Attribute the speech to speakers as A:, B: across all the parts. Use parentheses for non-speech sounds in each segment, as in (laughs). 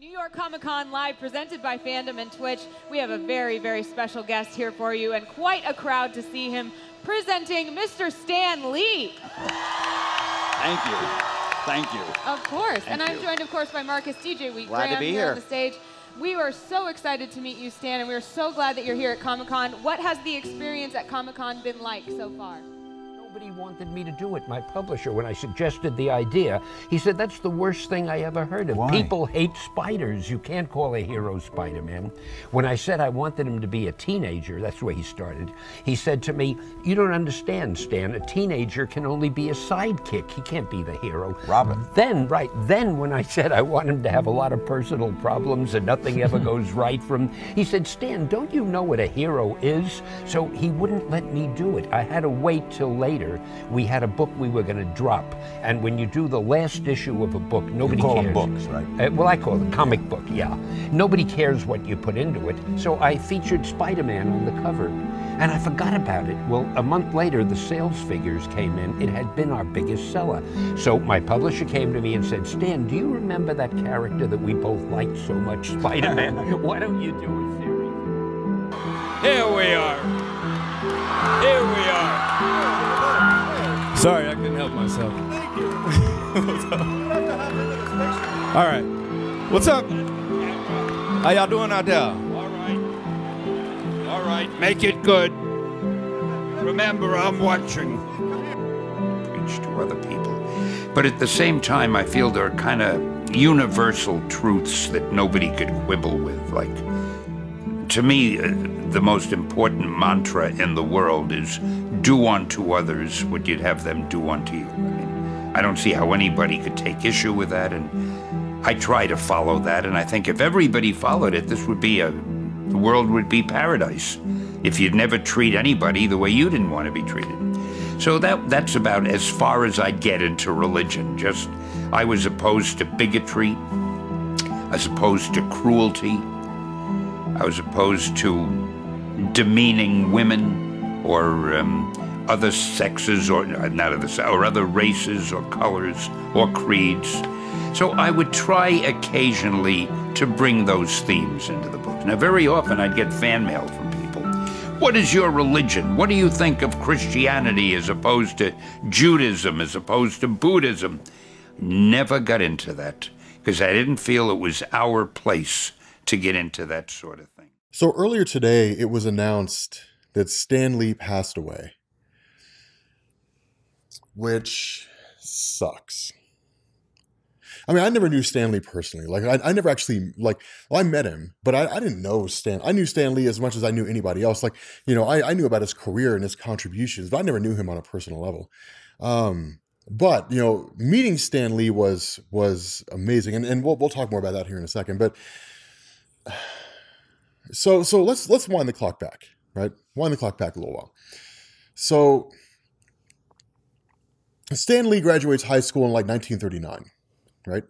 A: New York Comic Con Live, presented by Fandom and Twitch. We have a very, very special guest here for you, and quite a crowd to see him presenting Mr. Stan Lee.
B: Thank you. Thank you.
A: Of course.
B: Thank
A: and I'm
B: you.
A: joined, of course, by Marcus DJ Week
C: Glad to be
A: here on the stage. We are so excited to meet you, Stan, and we are so glad that you're here at Comic Con. What has the experience at Comic Con been like so far?
D: Nobody wanted me to do it. My publisher, when I suggested the idea, he said, That's the worst thing I ever heard of.
B: Why?
D: People hate spiders. You can't call a hero Spider Man. When I said I wanted him to be a teenager, that's where he started, he said to me, You don't understand, Stan. A teenager can only be a sidekick. He can't be the hero.
B: Robin.
D: Then, right, then when I said I want him to have a lot of personal problems and nothing ever (laughs) goes right for him, he said, Stan, don't you know what a hero is? So he wouldn't let me do it. I had to wait till later. We had a book we were going to drop. And when you do the last issue of a book, nobody
B: call them books, right?
D: Uh, well, I call it comic book, yeah. Nobody cares what you put into it. So I featured Spider Man on the cover. And I forgot about it. Well, a month later, the sales figures came in. It had been our biggest seller. So my publisher came to me and said, Stan, do you remember that character that we both liked so much, Spider Man? (laughs) Why don't you do a series?
E: Here we are. Here we are. Sorry, I couldn't help myself. What's (laughs) up? All right. What's up? How y'all doing out there?
B: All right. All right. Make it good. Remember, I'm watching. Preach to other people. But at the same time, I feel there are kind of universal truths that nobody could quibble with. Like, to me, uh, the most important mantra in the world is do unto others what you'd have them do unto you. I, mean, I don't see how anybody could take issue with that, and I try to follow that. And I think if everybody followed it, this would be a the world would be paradise. If you'd never treat anybody the way you didn't want to be treated. So that that's about as far as I get into religion. Just I was opposed to bigotry, as opposed to cruelty. I was opposed to demeaning women or um, other sexes or uh, not other or other races or colors or creeds. So I would try occasionally to bring those themes into the book. Now, very often I'd get fan mail from people. What is your religion? What do you think of Christianity as opposed to Judaism, as opposed to Buddhism? Never got into that because I didn't feel it was our place to get into that sort of thing.
F: So earlier today, it was announced that Stan Lee passed away, which sucks. I mean, I never knew Stan Lee personally. Like, I, I never actually like. Well, I met him, but I, I didn't know Stan. I knew Stan Lee as much as I knew anybody else. Like, you know, I, I knew about his career and his contributions, but I never knew him on a personal level. Um, but you know, meeting Stan Lee was was amazing, and and we'll we'll talk more about that here in a second. But (sighs) so so let's let's wind the clock back, right? Wind the clock back a little while. So Stan Lee graduates high school in like 1939, right?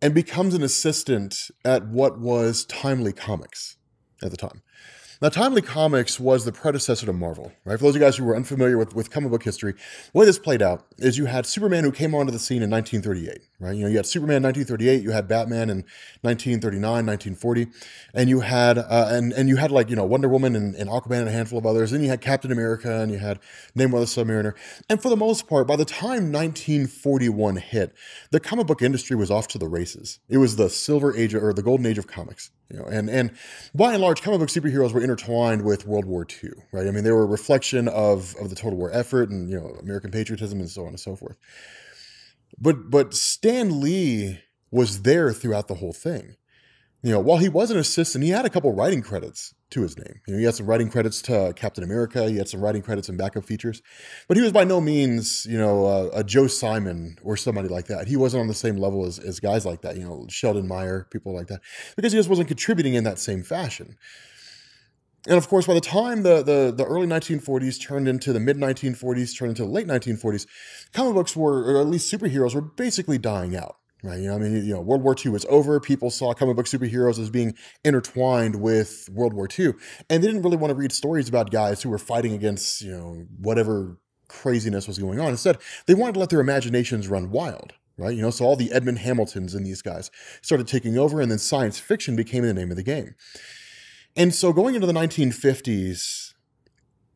F: And becomes an assistant at what was Timely Comics at the time. Now, Timely Comics was the predecessor to Marvel, right? For those of you guys who were unfamiliar with, with comic book history, the way this played out is you had Superman who came onto the scene in 1938, right? You know, you had Superman 1938, you had Batman in 1939, 1940, and you had uh, and and you had like you know Wonder Woman and, and Aquaman and a handful of others. Then you had Captain America and you had Namor the Submariner. And for the most part, by the time 1941 hit, the comic book industry was off to the races. It was the silver age or the golden age of comics. You know, and and by and large, comic book superheroes were intertwined with World War II, right? I mean, they were a reflection of of the total war effort and you know American patriotism and so on and so forth. But but Stan Lee was there throughout the whole thing. You know, while he was an assistant, he had a couple writing credits to his name. You know, he had some writing credits to Captain America. He had some writing credits and backup features, but he was by no means, you know, uh, a Joe Simon or somebody like that. He wasn't on the same level as, as guys like that. You know, Sheldon Mayer, people like that, because he just wasn't contributing in that same fashion. And of course, by the time the, the, the early 1940s turned into the mid 1940s, turned into the late 1940s, comic books were, or at least superheroes, were basically dying out. Right, you know, I mean, you know, World War II was over. People saw comic book superheroes as being intertwined with World War II, and they didn't really want to read stories about guys who were fighting against, you know, whatever craziness was going on. Instead, they wanted to let their imaginations run wild. right? You know, so all the Edmund Hamiltons and these guys started taking over, and then science fiction became the name of the game. And so going into the 1950s,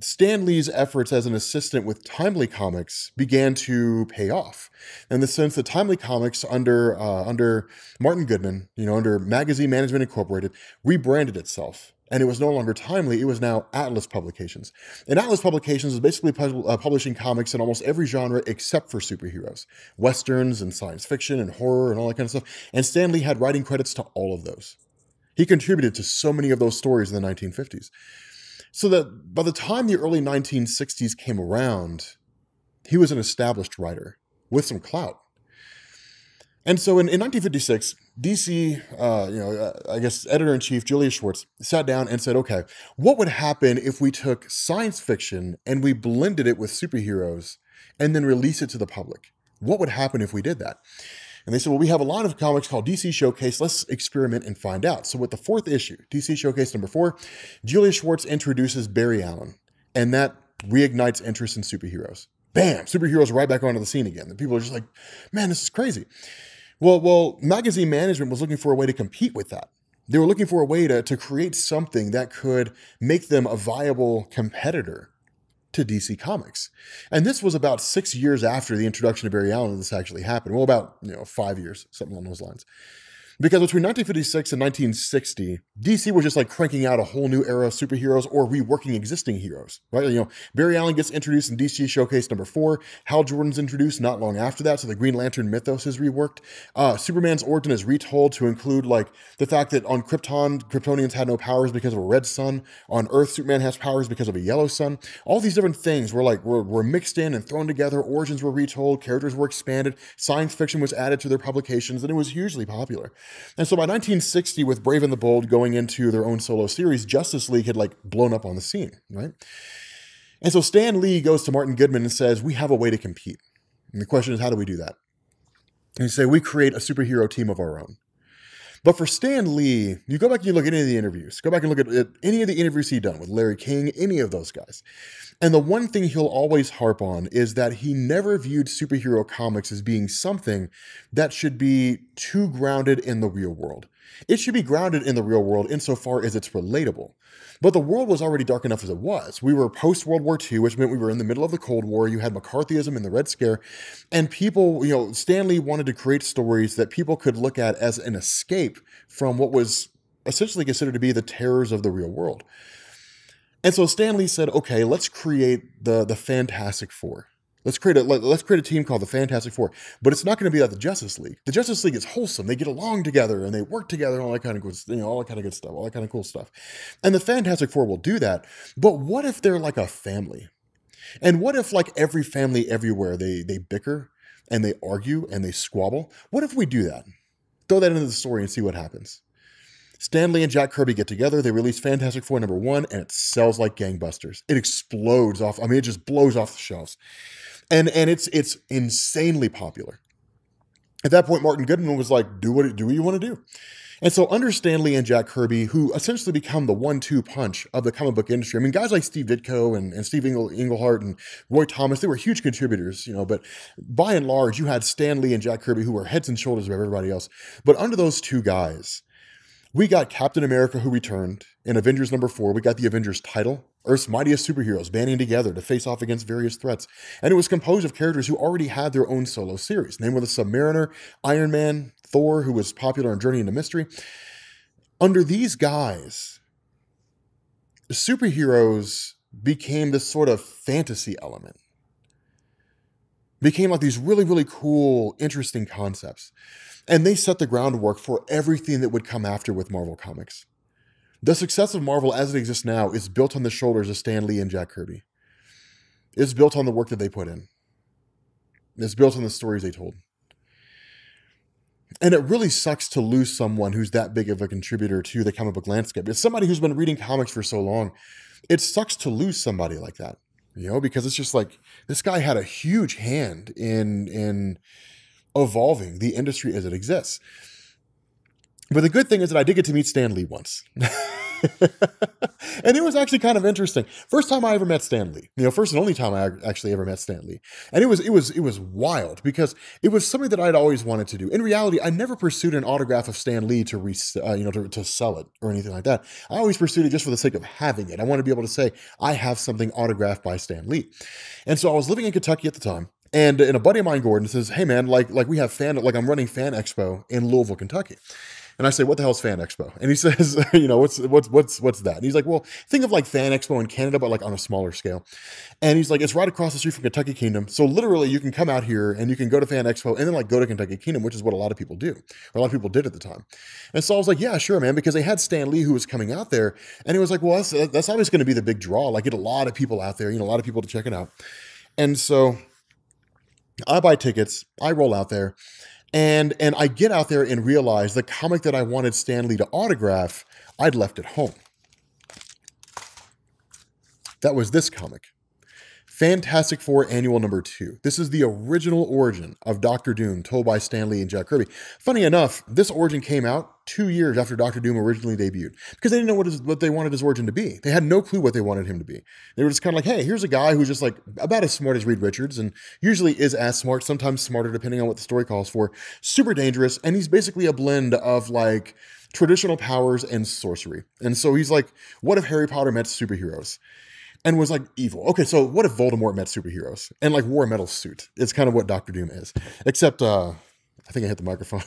F: Stan Lee's efforts as an assistant with Timely Comics began to pay off, in the sense that Timely Comics, under uh, under Martin Goodman, you know, under Magazine Management Incorporated, rebranded itself and it was no longer timely. It was now Atlas Publications. And Atlas Publications is basically pu- uh, publishing comics in almost every genre except for superheroes, westerns and science fiction and horror and all that kind of stuff. And Stan Lee had writing credits to all of those. He contributed to so many of those stories in the 1950s. So that by the time the early 1960s came around, he was an established writer with some clout. And so in, in 1956, DC, uh, you know, uh, I guess editor in chief Julius Schwartz sat down and said, okay, what would happen if we took science fiction and we blended it with superheroes and then release it to the public? What would happen if we did that? And they said, well, we have a lot of comics called DC Showcase. Let's experiment and find out. So with the fourth issue, DC Showcase number four, Julius Schwartz introduces Barry Allen, and that reignites interest in superheroes. Bam! Superheroes right back onto the scene again. And people are just like, man, this is crazy. Well, well, magazine management was looking for a way to compete with that. They were looking for a way to, to create something that could make them a viable competitor to DC Comics. And this was about six years after the introduction of Barry Allen this actually happened. Well, about you know five years, something along those lines. Because between 1956 and 1960, DC was just like cranking out a whole new era of superheroes or reworking existing heroes, right? You know, Barry Allen gets introduced in DC Showcase number four. Hal Jordan's introduced not long after that, so the Green Lantern mythos is reworked. Uh, Superman's origin is retold to include like the fact that on Krypton, Kryptonians had no powers because of a red sun. On Earth, Superman has powers because of a yellow sun. All these different things were like were, were mixed in and thrown together. Origins were retold, characters were expanded, science fiction was added to their publications, and it was hugely popular. And so by 1960, with Brave and the Bold going into their own solo series, Justice League had like blown up on the scene, right? And so Stan Lee goes to Martin Goodman and says, We have a way to compete. And the question is, how do we do that? And you say, We create a superhero team of our own. But for Stan Lee, you go back and you look at any of the interviews, go back and look at any of the interviews he done with Larry King, any of those guys. And the one thing he'll always harp on is that he never viewed superhero comics as being something that should be too grounded in the real world. It should be grounded in the real world insofar as it's relatable. But the world was already dark enough as it was. We were post World War II, which meant we were in the middle of the Cold War. You had McCarthyism and the Red Scare. And people, you know, Stan Lee wanted to create stories that people could look at as an escape from what was essentially considered to be the terrors of the real world. And so Stan Lee said, okay, let's create the, the Fantastic Four. Let's create a let, us create a team called the Fantastic Four, but it's not going to be like the Justice League. The Justice League is wholesome; they get along together and they work together, and all that kind of good, you know, all that kind of good stuff, all that kind of cool stuff. And the Fantastic Four will do that. But what if they're like a family? And what if, like every family everywhere, they they bicker and they argue and they squabble? What if we do that? Throw that into the story and see what happens. Stan Lee and Jack Kirby get together. They release Fantastic Four number one, and it sells like gangbusters. It explodes off. I mean, it just blows off the shelves and and it's it's insanely popular. At that point, Martin Goodman was like, "Do what do what you want to do." And so under Stan Lee and Jack Kirby, who essentially become the one-two punch of the comic book industry. I mean, guys like Steve Ditko and, and Steve Englehart and Roy Thomas, they were huge contributors, you know, but by and large, you had Stan Lee and Jack Kirby who were heads and shoulders of everybody else. But under those two guys, we got Captain America who returned in Avengers number four. We got the Avengers title, Earth's mightiest superheroes banding together to face off against various threats. And it was composed of characters who already had their own solo series. Namely, the Submariner, Iron Man, Thor, who was popular in Journey into Mystery. Under these guys, superheroes became this sort of fantasy element. Became like these really, really cool, interesting concepts. And they set the groundwork for everything that would come after with Marvel Comics. The success of Marvel as it exists now is built on the shoulders of Stan Lee and Jack Kirby. It's built on the work that they put in. It's built on the stories they told. And it really sucks to lose someone who's that big of a contributor to the comic book landscape. It's somebody who's been reading comics for so long. It sucks to lose somebody like that, you know, because it's just like this guy had a huge hand in in evolving the industry as it exists. But the good thing is that I did get to meet Stan Lee once. (laughs) and it was actually kind of interesting. First time I ever met Stan Lee. You know, first and only time I actually ever met Stan Lee. And it was it was it was wild because it was something that I'd always wanted to do. In reality, I never pursued an autograph of Stan Lee to re, uh, you know to, to sell it or anything like that. I always pursued it just for the sake of having it. I want to be able to say I have something autographed by Stan Lee. And so I was living in Kentucky at the time. And, and a buddy of mine, Gordon, says, "Hey man, like like we have fan like I'm running Fan Expo in Louisville, Kentucky." And I say, "What the hell's Fan Expo?" And he (laughs) says, "You know, what's what's what's what's that?" And he's like, "Well, think of like Fan Expo in Canada, but like on a smaller scale." And he's like, "It's right across the street from Kentucky Kingdom, so literally you can come out here and you can go to Fan Expo and then like go to Kentucky Kingdom, which is what a lot of people do, a lot of people did at the time." And so I was like, "Yeah, sure, man," because they had Stan Lee who was coming out there, and he was like, "Well, that's that's always going to be the big draw. Like, get a lot of people out there, you know, a lot of people to check it out." And so I buy tickets, I roll out there, and and I get out there and realize the comic that I wanted Stan Lee to autograph, I'd left at home. That was this comic. Fantastic Four Annual Number Two. This is the original origin of Doctor Doom, told by Stan Lee and Jack Kirby. Funny enough, this origin came out two years after Doctor Doom originally debuted because they didn't know what, his, what they wanted his origin to be. They had no clue what they wanted him to be. They were just kind of like, hey, here's a guy who's just like about as smart as Reed Richards and usually is as smart, sometimes smarter, depending on what the story calls for. Super dangerous, and he's basically a blend of like traditional powers and sorcery. And so he's like, what if Harry Potter met superheroes? And was like evil. Okay, so what if Voldemort met superheroes and like wore a metal suit? It's kind of what Doctor Doom is, except uh, I think I hit the microphone.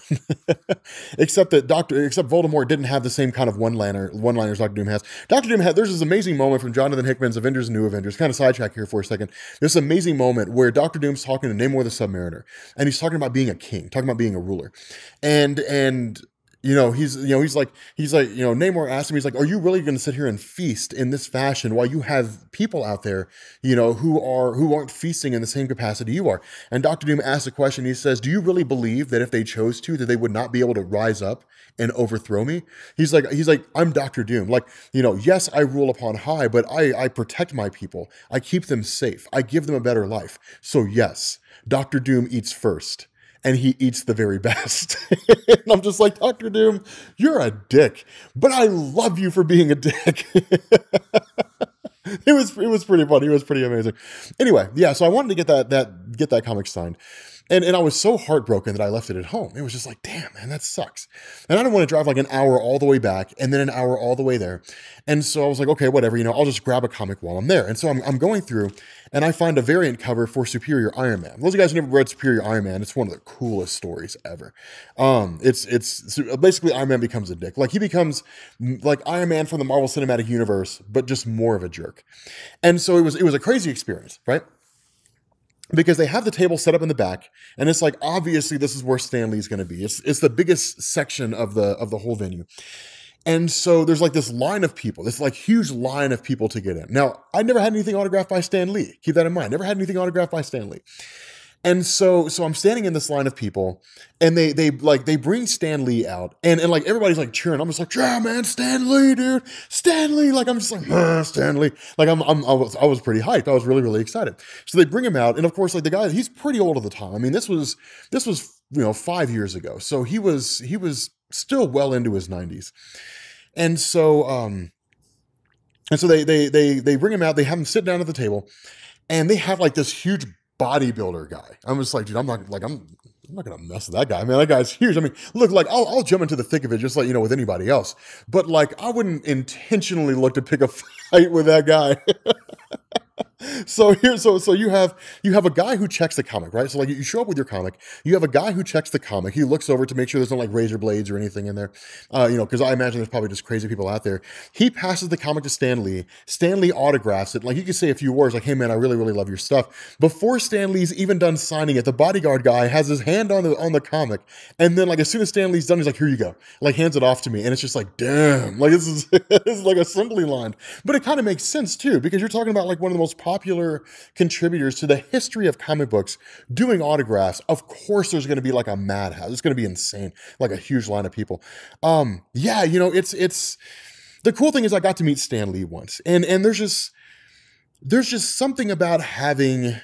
F: (laughs) except that Doctor, except Voldemort didn't have the same kind of one liner, one liners Doctor Doom has. Doctor Doom had there's this amazing moment from Jonathan Hickman's Avengers and New Avengers. Kind of sidetrack here for a second. There's This amazing moment where Doctor Doom's talking to Namor the Submariner, and he's talking about being a king, talking about being a ruler, and and you know, he's you know, he's like he's like, you know, Namor asked him, he's like, Are you really gonna sit here and feast in this fashion while you have people out there, you know, who are who aren't feasting in the same capacity you are? And Dr. Doom asks a question, he says, Do you really believe that if they chose to, that they would not be able to rise up and overthrow me? He's like, he's like, I'm Dr. Doom. Like, you know, yes, I rule upon high, but I I protect my people. I keep them safe. I give them a better life. So yes, Dr. Doom eats first and he eats the very (laughs) best. (laughs) and I'm just like, Dr. Doom, you're a dick, but I love you for being a dick. (laughs) it was it was pretty funny. It was pretty amazing. Anyway, yeah, so I wanted to get that that get that comic signed. And, and I was so heartbroken that I left it at home. It was just like, damn, man, that sucks. And I don't want to drive like an hour all the way back and then an hour all the way there. And so I was like, okay, whatever, you know, I'll just grab a comic while I'm there. And so I'm, I'm going through and I find a variant cover for Superior Iron Man. Those of you guys who never read Superior Iron Man, it's one of the coolest stories ever. Um, it's it's basically Iron Man becomes a dick. Like he becomes like Iron Man from the Marvel Cinematic Universe, but just more of a jerk. And so it was it was a crazy experience, right? because they have the table set up in the back and it's like obviously this is where Stan Lee's going to be. It's it's the biggest section of the of the whole venue. And so there's like this line of people, this like huge line of people to get in. Now, I never had anything autographed by Stan Lee. Keep that in mind. Never had anything autographed by Stan Lee. And so, so I'm standing in this line of people, and they they like they bring Stan Lee out, and and like everybody's like cheering. I'm just like, yeah, man, Stan Lee, dude, Stan Lee. Like I'm just like, ah, Stan Lee. Like I'm, I'm I was I was pretty hyped. I was really really excited. So they bring him out, and of course, like the guy, he's pretty old at the time. I mean, this was this was you know five years ago, so he was he was still well into his 90s, and so um, and so they they they they bring him out. They have him sit down at the table, and they have like this huge bodybuilder guy. I'm just like, dude, I'm not like I'm I'm not gonna mess with that guy, man. That guy's huge. I mean, look, like I'll, I'll jump into the thick of it, just like you know, with anybody else. But like, I wouldn't intentionally look to pick a (laughs) fight with that guy. (laughs) so here, so so you have you have a guy who checks the comic, right? So like you show up with your comic, you have a guy who checks the comic. He looks over to make sure there's no like razor blades or anything in there, uh, you know, because I imagine there's probably just crazy people out there. He passes the comic to Stan Lee. Stan Lee autographs it. Like you can say a few words, like, "Hey man, I really really love your stuff." Before Stan Lee's even done signing it, the bodyguard guy has his hand on the on the comic, and then like as soon as Stan Lee's done, he's like, "Here you go," like hands it off to me, and it's just like, damn, like this is (laughs) this is like assembly line, but it kind of makes sense too because you're talking about like one of the most popular contributors to the history of comic books doing autographs, of course there's going to be like a madhouse. It's going to be insane, like a huge line of people. Um, yeah, you know, it's it's the cool thing is I got to meet Stan Lee once, and and there's just there's just something about having,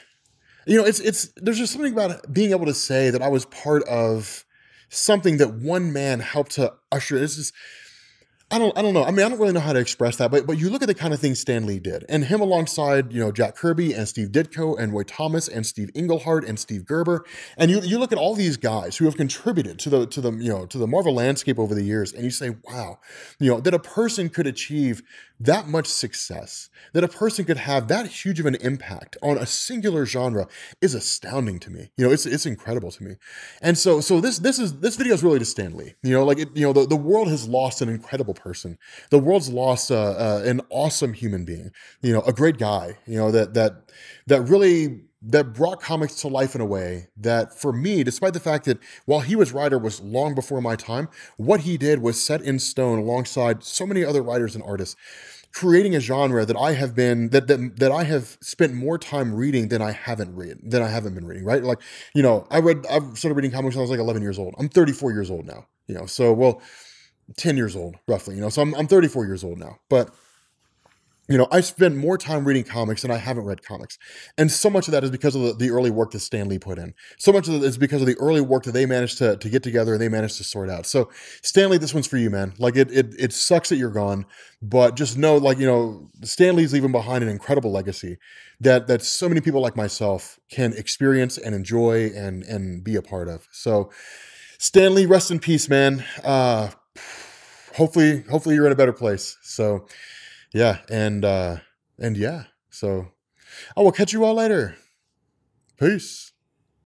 F: you know, it's it's there's just something about being able to say that I was part of something that one man helped to usher. It's just I don't, I don't know. I mean, I don't really know how to express that, but but you look at the kind of things Stan Lee did, and him alongside you know Jack Kirby and Steve Ditko and Roy Thomas and Steve Englehart and Steve Gerber, and you you look at all these guys who have contributed to the to the you know to the Marvel landscape over the years, and you say, wow, you know that a person could achieve that much success, that a person could have that huge of an impact on a singular genre is astounding to me. You know, it's it's incredible to me, and so so this this is this video is really to Stan Lee. You know, like it, you know the, the world has lost an incredible person. The world's lost uh, uh, an awesome human being. You know, a great guy. You know that that that really that brought comics to life in a way that for me despite the fact that while he was writer was long before my time what he did was set in stone alongside so many other writers and artists creating a genre that I have been that that, that I have spent more time reading than I haven't read than I haven't been reading right? Like you know I read I've started reading comics when I was like 11 years old. I'm 34 years old now you know? So well 10 years old, roughly, you know, so I'm, I'm 34 years old now. But, you know, I spend more time reading comics than I haven't read comics. And so much of that is because of the, the early work that Stan Lee put in. So much of it is because of the early work that they managed to, to get together and they managed to sort out. So, Stan Lee, this one's for you, man. Like, it, it, it sucks that you're gone, but just know, like, you know, Stan Lee's leaving behind an incredible legacy that, that so many people like myself can experience and enjoy and, and be a part of. So, Stan Lee, rest in peace, man. Uh, hopefully, hopefully you're in a better place. So, yeah, and uh, and yeah, so I will catch you all later. Peace.